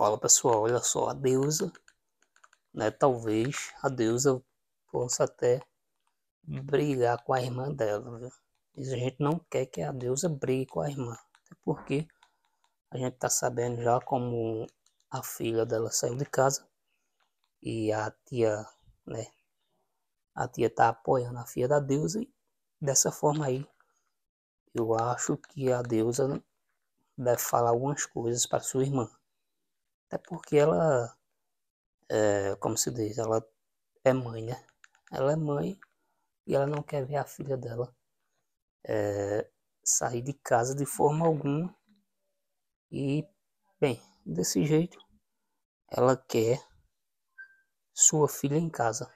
Fala pessoal, olha só, a deusa, né? Talvez a deusa possa até brigar com a irmã dela, viu? A gente não quer que a deusa brigue com a irmã, até porque a gente tá sabendo já como a filha dela saiu de casa e a tia, né? A tia tá apoiando a filha da deusa e dessa forma aí eu acho que a deusa deve falar algumas coisas para sua irmã. Até porque ela, é, como se diz, ela é mãe, né? Ela é mãe e ela não quer ver a filha dela é, sair de casa de forma alguma. E, bem, desse jeito, ela quer sua filha em casa.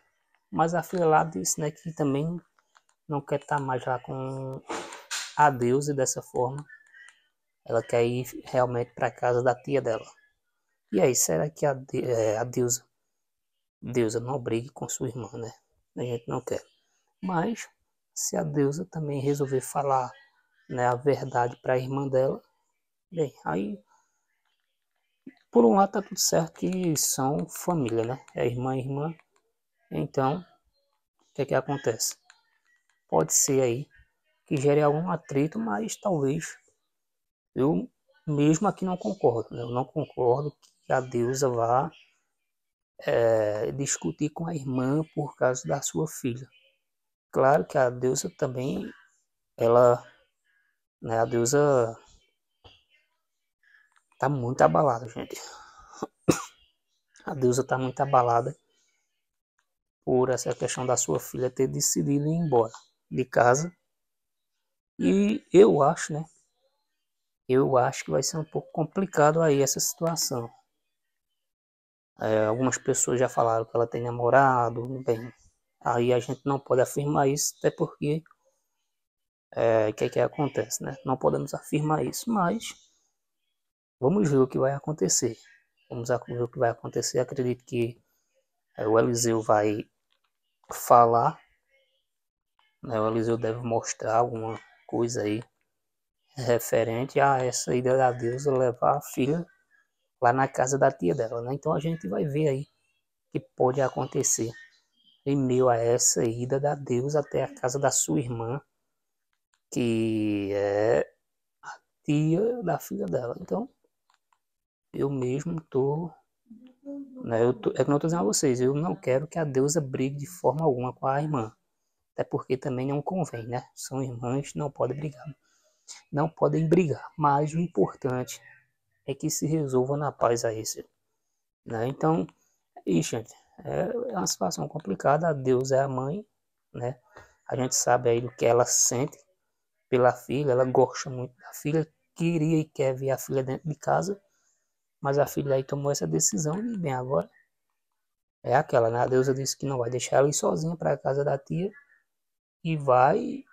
Mas a filha lá disse né, que também não quer estar mais lá com a deusa dessa forma. Ela quer ir realmente para casa da tia dela. E aí, será que a, de, é, a deusa, deusa não brigue com sua irmã, né? A gente não quer. Mas, se a deusa também resolver falar né, a verdade para a irmã dela, bem, aí, por um lado tá tudo certo que são família, né? É irmã e irmã. Então, o que é que acontece? Pode ser aí que gere algum atrito, mas talvez eu mesmo aqui não concordo. Né? Eu não concordo que a deusa vá é, discutir com a irmã por causa da sua filha. Claro que a deusa também, ela, né, a deusa tá muito abalada, gente. A deusa tá muito abalada por essa questão da sua filha ter decidido ir embora de casa. E eu acho, né, eu acho que vai ser um pouco complicado aí essa situação. É, algumas pessoas já falaram que ela tem namorado, bem, aí a gente não pode afirmar isso, até porque é, o que, é que acontece, né? Não podemos afirmar isso, mas vamos ver o que vai acontecer. Vamos ver o que vai acontecer. Acredito que é, o Eliseu vai falar, né? O Eliseu deve mostrar alguma coisa aí referente a essa ida da deusa levar a filha lá na casa da tia dela, né? Então a gente vai ver aí que pode acontecer em meio a essa ida da deusa até a casa da sua irmã, que é a tia da filha dela. Então eu mesmo tô, né, eu tô, é que eu tô dizendo a vocês, eu não quero que a deusa brigue de forma alguma com a irmã, até porque também não convém, né? São irmãs, não podem brigar não podem brigar, mas o importante é que se resolva na paz a esse. Né? Então, e gente, é uma situação complicada. Deus é a mãe, né? A gente sabe aí do que ela sente pela filha, ela gosta muito da filha, queria e quer ver a filha dentro de casa, mas a filha aí tomou essa decisão e bem agora é aquela, né? A deusa disse que não vai deixar ela ir sozinha para a casa da tia e vai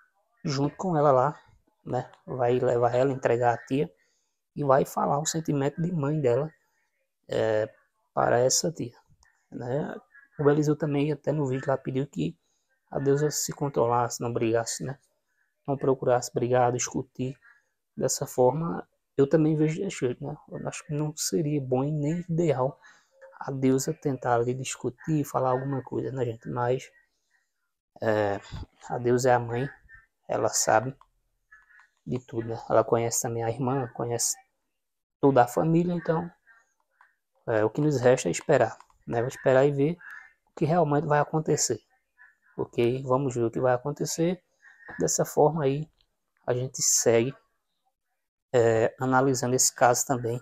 junto com ela lá né? Vai levar ela, entregar a tia e vai falar o sentimento de mãe dela é, para essa tia, né? O Eliseu também, até no vídeo lá, pediu que a deusa se controlasse, não brigasse, né? Não procurasse brigar, discutir. Dessa forma, eu também vejo desse jeito, né? Eu acho que não seria bom e nem ideal a deusa tentar ali discutir, falar alguma coisa, né, gente? Mas é, a deusa é a mãe, ela sabe de tudo. Ela conhece também a irmã, conhece toda a família, então é, o que nos resta é esperar. Né? esperar e ver o que realmente vai acontecer. Ok? Vamos ver o que vai acontecer. Dessa forma aí a gente segue é, analisando esse caso também.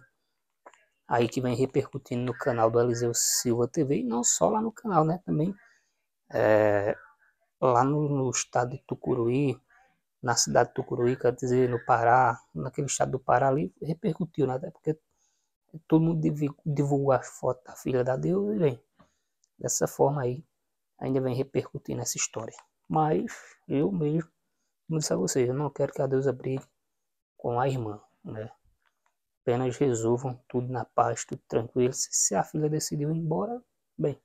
Aí que vem repercutindo no canal do Eliseu Silva TV. E não só lá no canal, né? Também é, lá no, no estado de Tucuruí, na cidade de Tucuruí, quer dizer, no Pará, naquele estado do Pará ali, repercutiu, né? Até porque todo mundo divulgou as fotos da filha da Deus e vem. Dessa forma aí, ainda vem repercutindo essa história. Mas eu mesmo, como disse a vocês, eu não quero que a deusa brigue com a irmã, né? Apenas resolvam tudo na paz, tudo tranquilo. Se, se a filha decidiu ir embora, bem,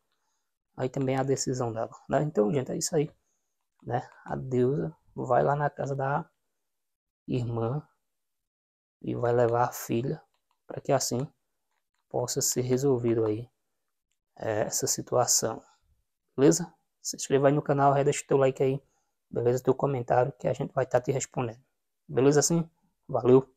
aí também é a decisão dela, né? Então, gente, é isso aí, né? A deusa vai lá na casa da irmã e vai levar a filha para que assim possa ser resolvido aí é, essa situação. Beleza? Se inscreva aí no canal, deixa o teu like aí. Beleza? Teu comentário que a gente vai estar tá te respondendo. Beleza assim? Valeu!